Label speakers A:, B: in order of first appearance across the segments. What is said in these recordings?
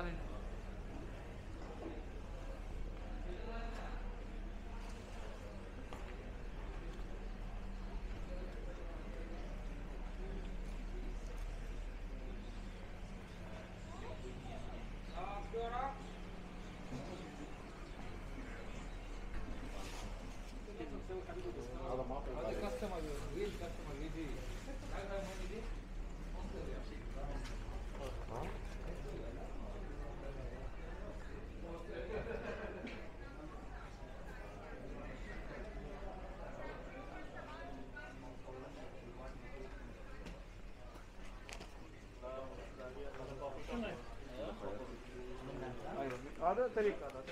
A: también. 誰かだ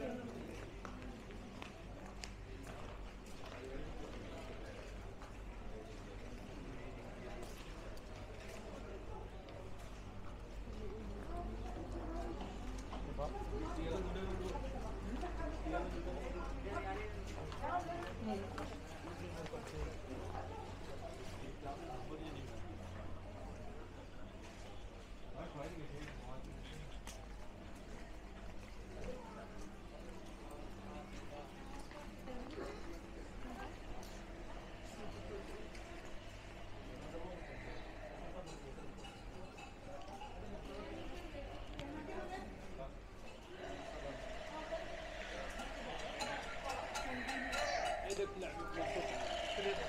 A: Thank you. طريقه لعبه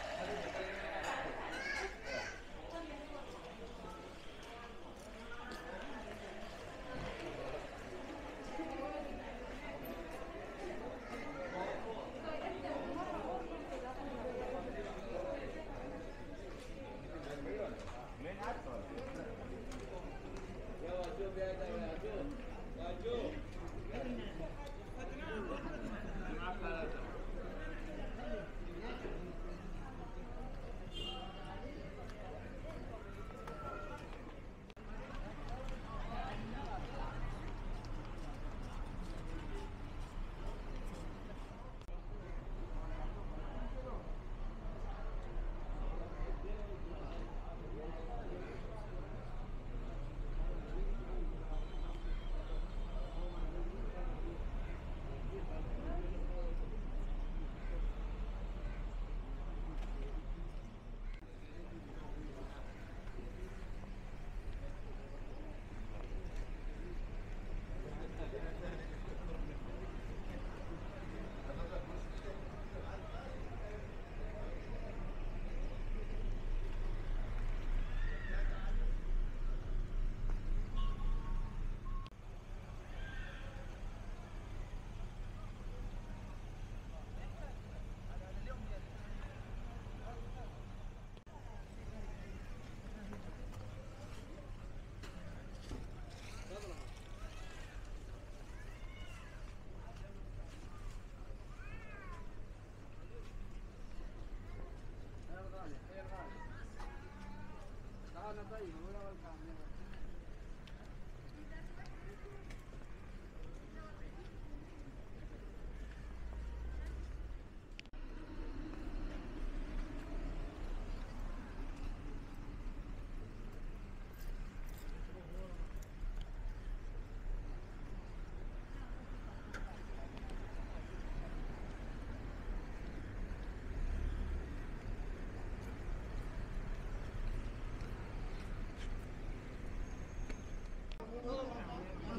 A: Vamos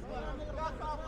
A: lá, vamos lá.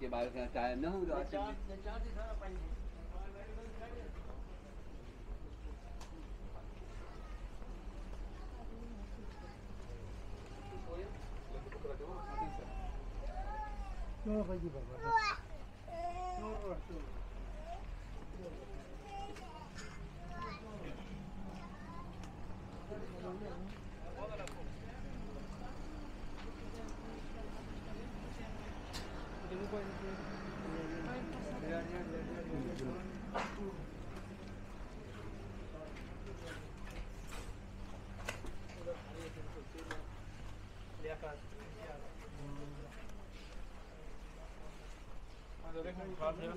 A: इसके बाद का टाइम ना हो Baba. Oh, thank you. Yeah.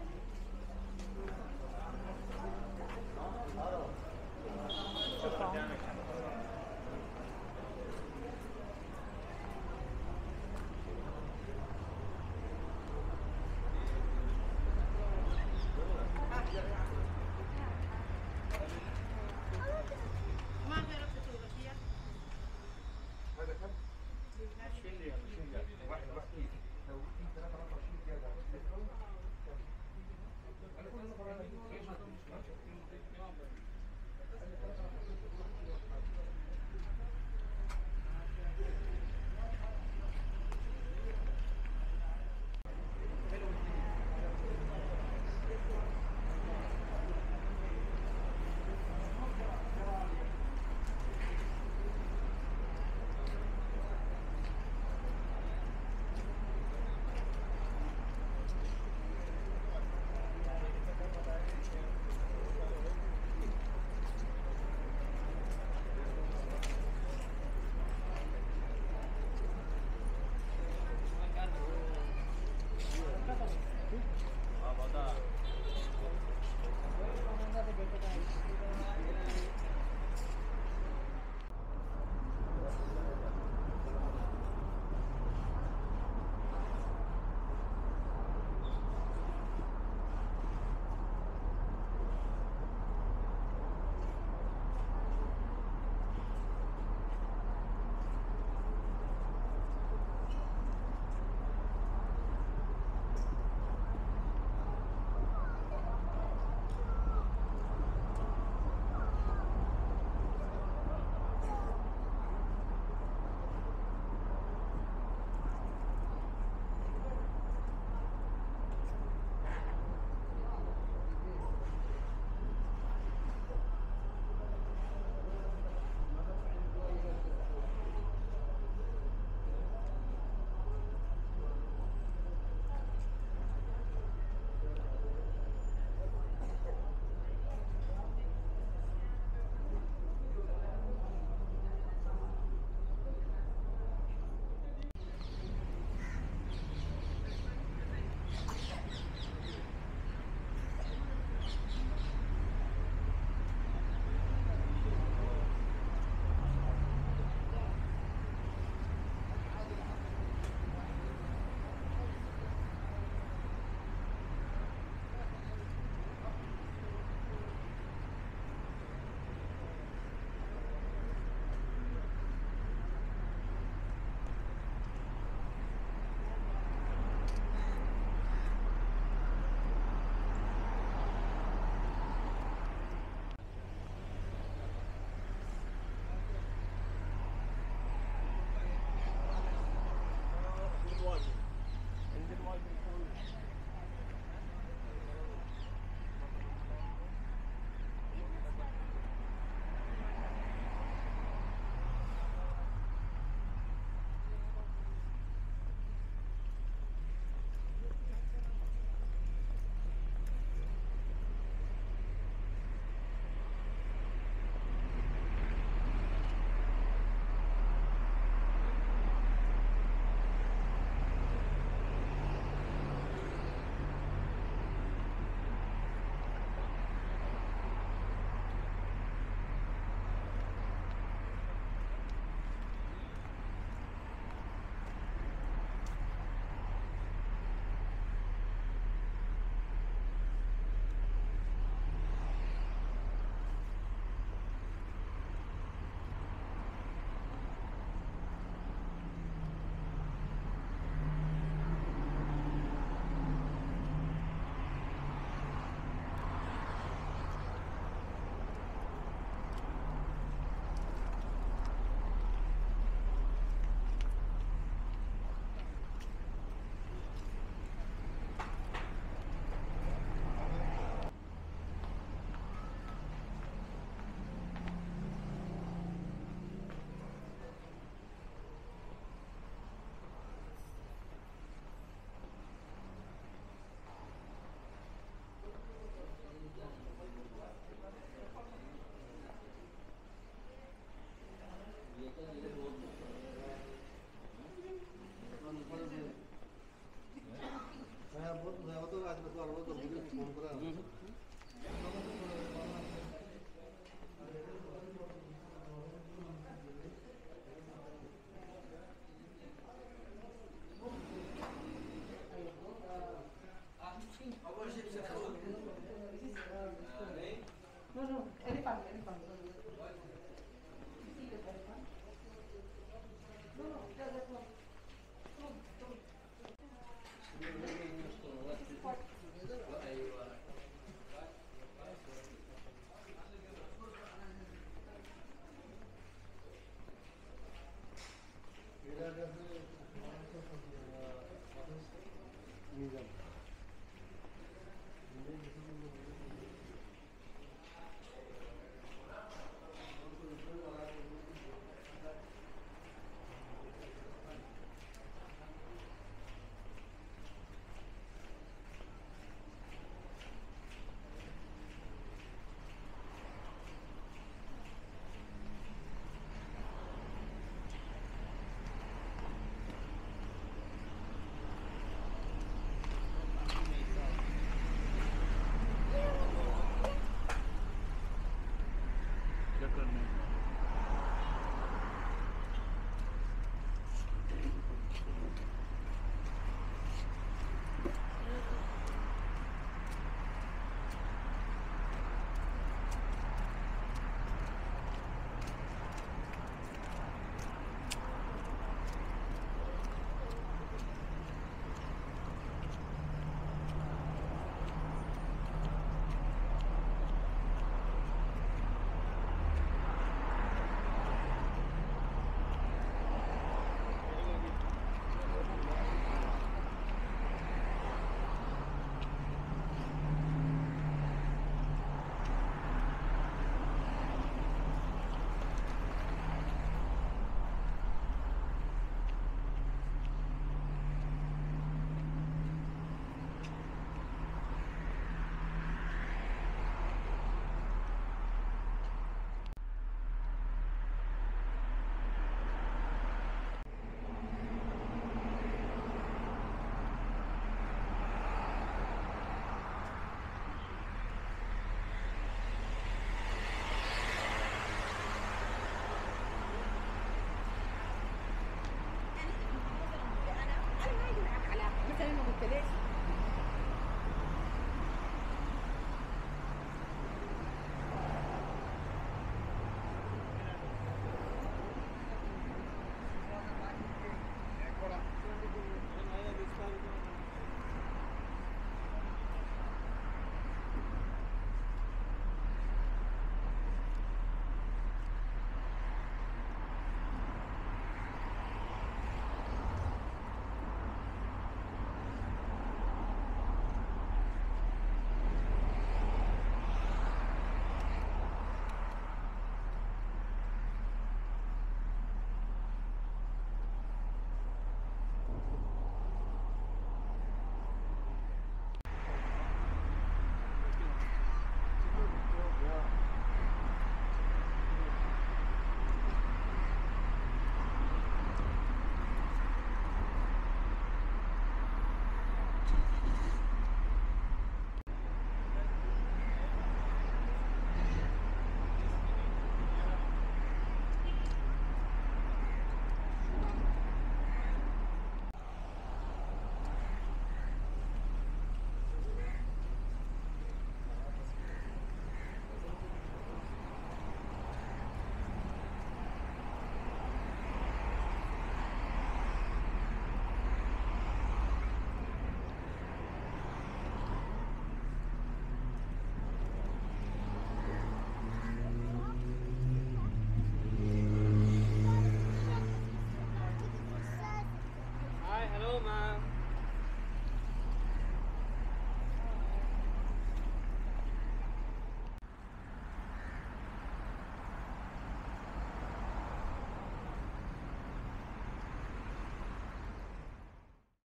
A: 把别的房子留。